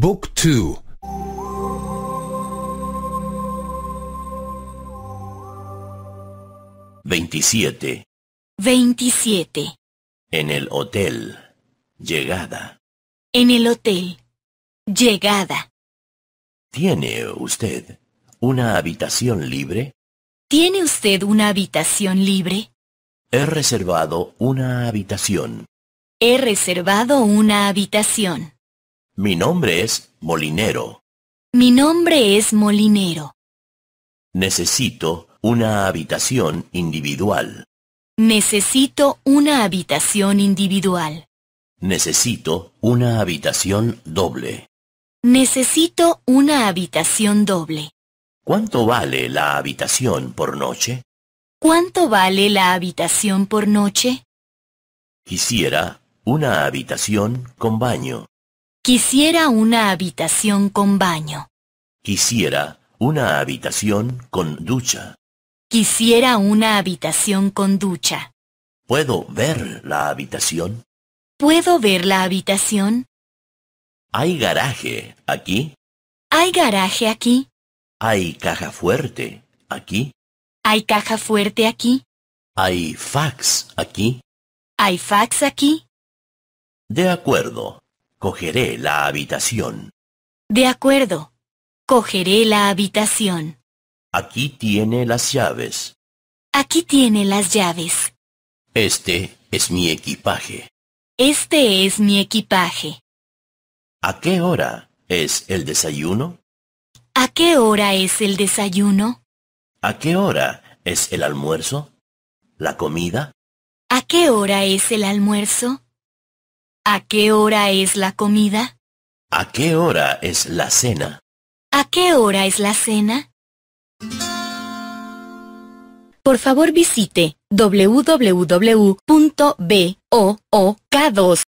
Book 2 27. 27. En el hotel. Llegada. En el hotel. Llegada. ¿Tiene usted una habitación libre? ¿Tiene usted una habitación libre? He reservado una habitación. He reservado una habitación. Mi nombre es Molinero. Mi nombre es Molinero. Necesito una habitación individual. Necesito una habitación individual. Necesito una habitación doble. Necesito una habitación doble. ¿Cuánto vale la habitación por noche? ¿Cuánto vale la habitación por noche? Quisiera una habitación con baño. Quisiera una habitación con baño. Quisiera una habitación con ducha. Quisiera una habitación con ducha. ¿Puedo ver la habitación? ¿Puedo ver la habitación? ¿Hay garaje aquí? ¿Hay garaje aquí? ¿Hay caja fuerte aquí? ¿Hay caja fuerte aquí? ¿Hay fax aquí? ¿Hay fax aquí? De acuerdo. Cogeré la habitación. De acuerdo. Cogeré la habitación. Aquí tiene las llaves. Aquí tiene las llaves. Este es mi equipaje. Este es mi equipaje. ¿A qué hora es el desayuno? ¿A qué hora es el desayuno? ¿A qué hora es el almuerzo? ¿La comida? ¿A qué hora es el almuerzo? ¿A qué hora es la comida? ¿A qué hora es la cena? ¿A qué hora es la cena? Por favor visite www.book2